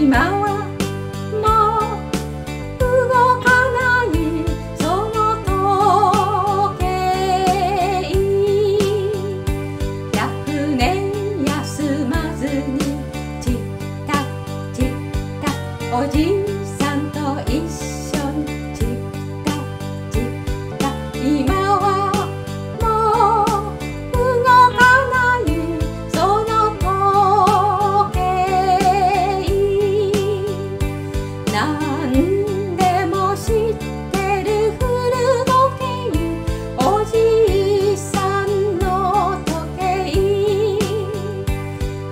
Fatima.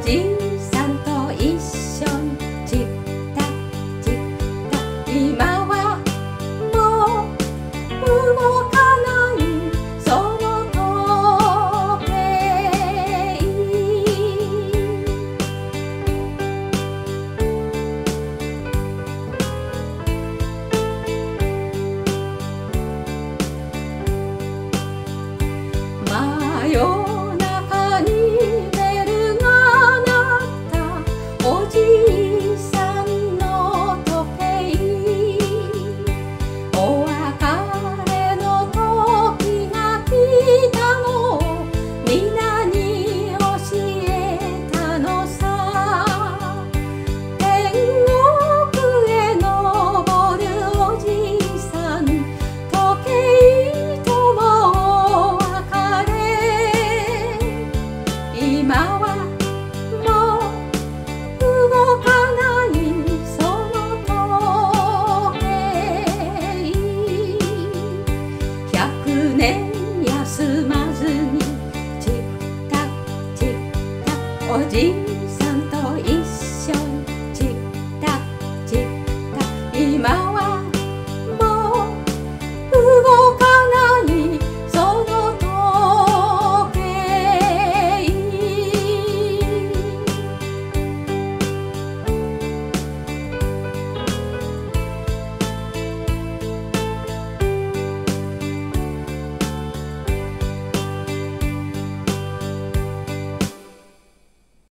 じいさんと一緒ったじった今はもう動かないその時計迷う休まずにチッタチッタおじい